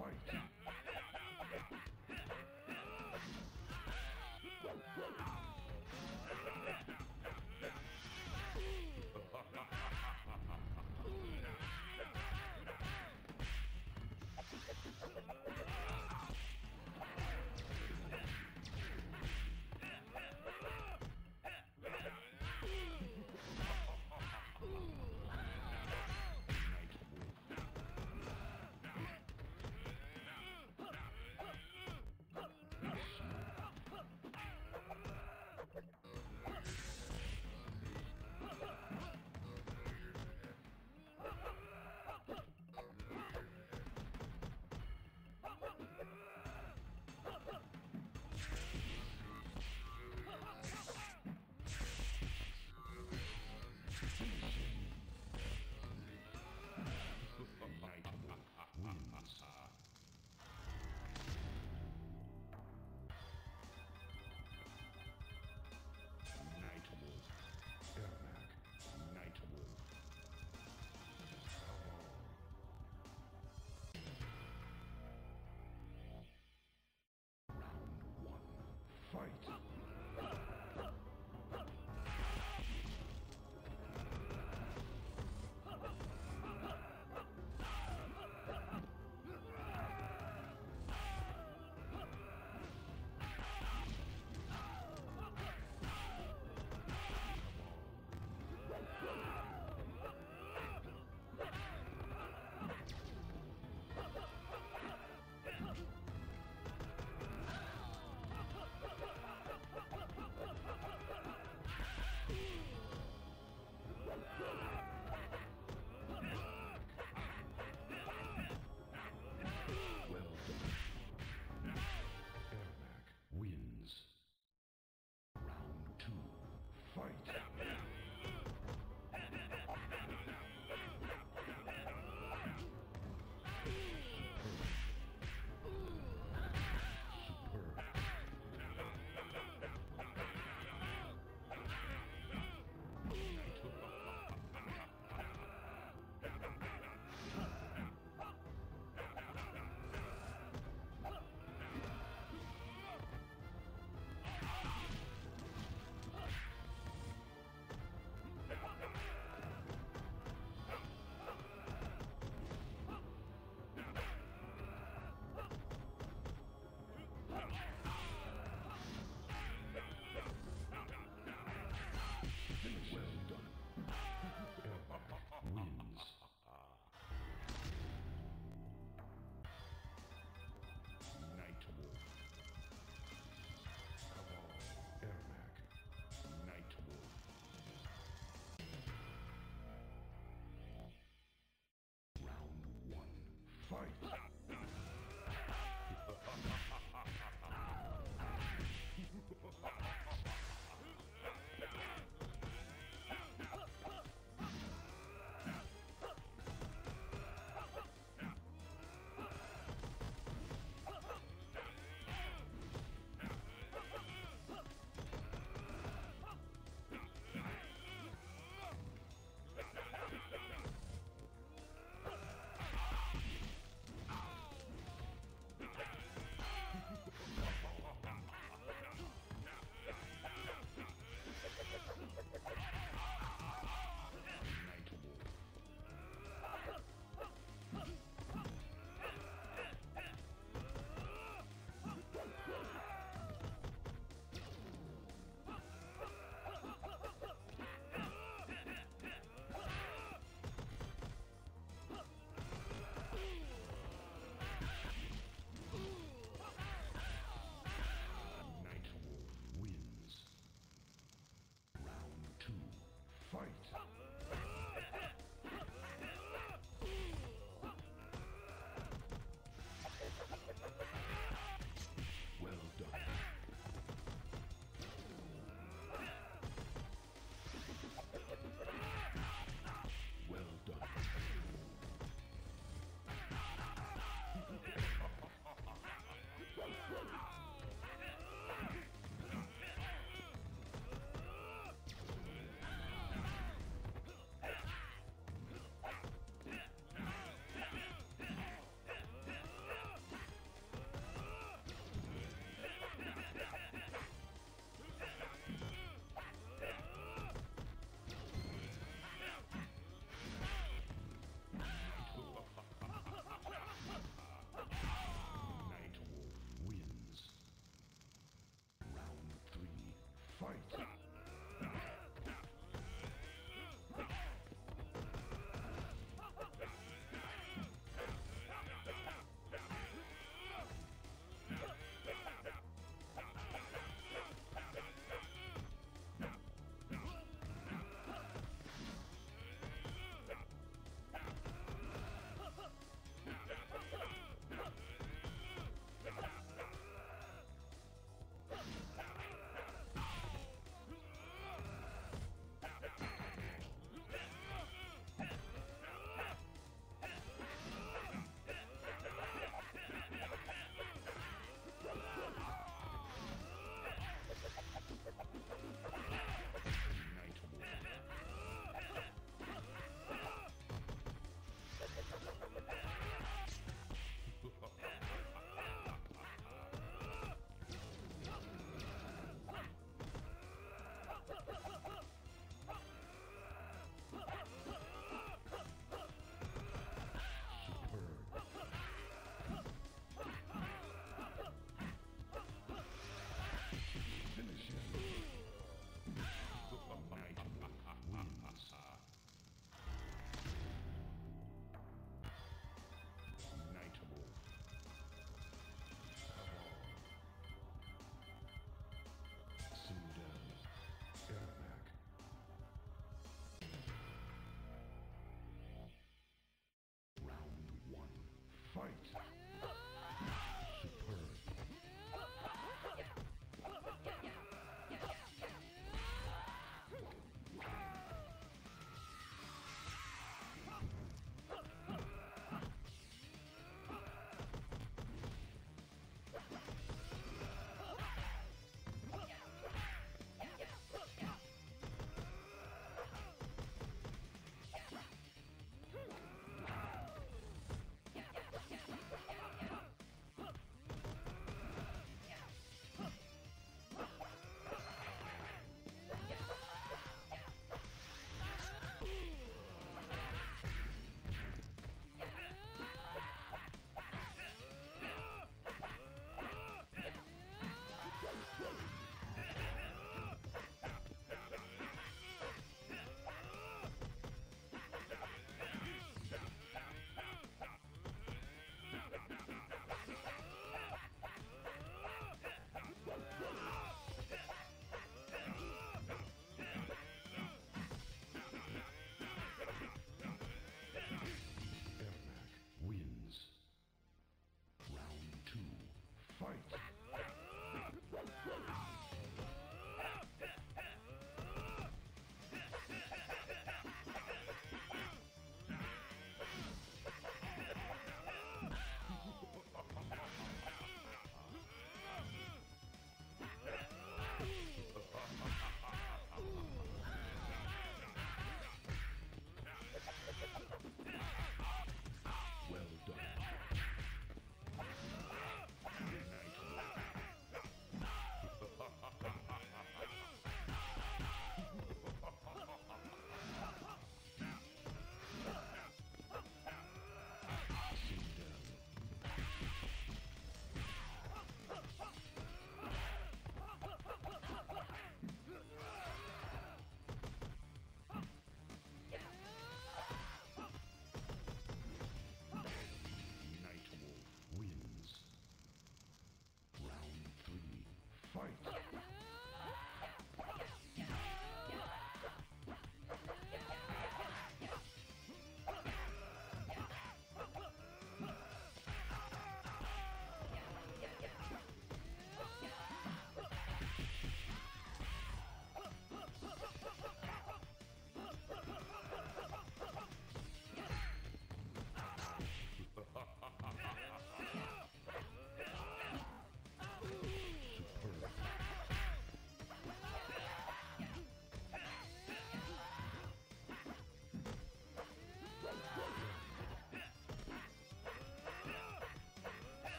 fight. Fight.